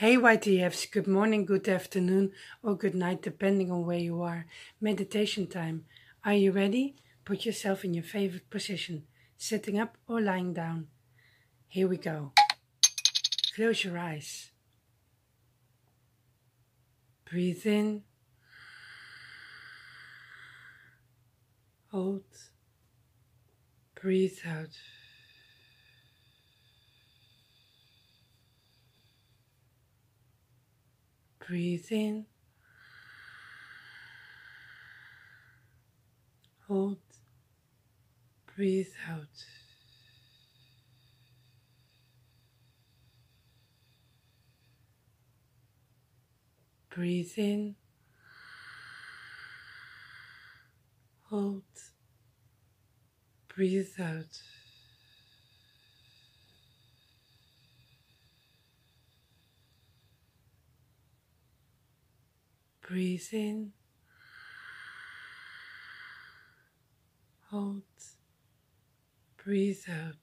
Hey YTFs, good morning, good afternoon, or good night, depending on where you are. Meditation time. Are you ready? Put yourself in your favorite position, sitting up or lying down. Here we go. Close your eyes. Breathe in. Hold. Breathe out. Breathe in. Hold. Breathe out. Breathe in. Hold. Breathe out. Breathe in. Hold. Breathe out.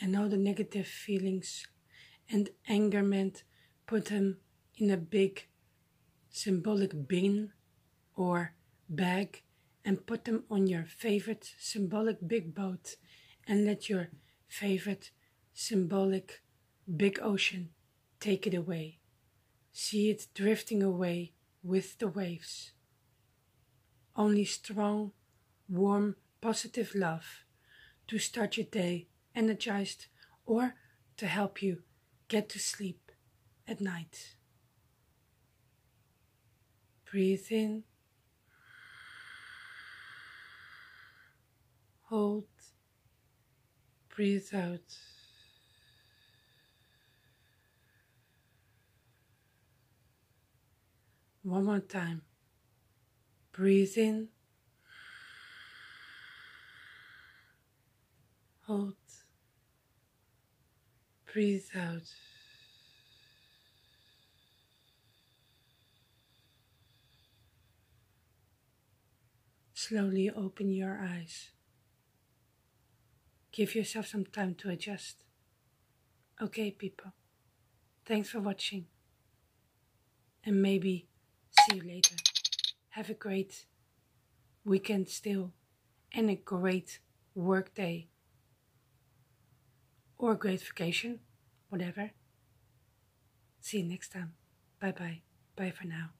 And all the negative feelings and angerment, put them in a big symbolic bin or bag and put them on your favorite symbolic big boat and let your favorite symbolic big ocean take it away. See it drifting away with the waves. Only strong, warm, positive love to start your day energized or to help you get to sleep at night. Breathe in. Hold. Breathe out. One more time. Breathe in. Hold. Breathe out. Slowly open your eyes. Give yourself some time to adjust. Okay, people. Thanks for watching. And maybe See you later. Have a great weekend still and a great work day or a great vacation, whatever. See you next time. Bye bye. Bye for now.